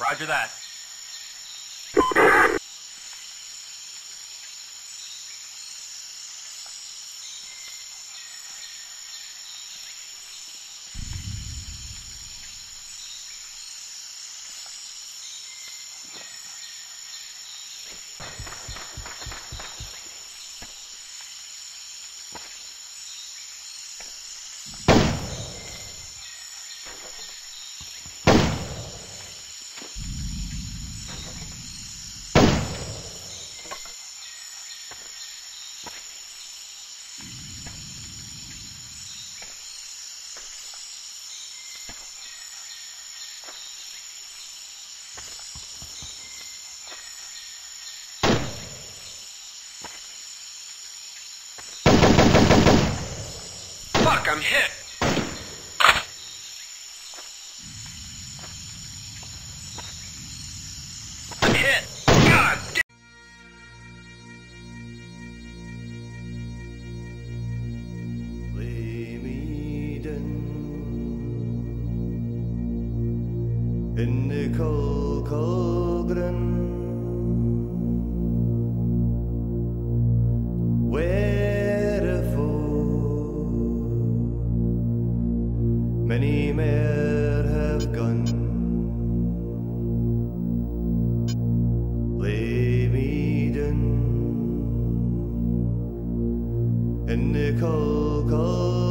Roger that. I'm hit. I'm hit. God damn. Lemiden Inni kol kolgren Wherefore Many men have gone Lemiden Inni kol kolgren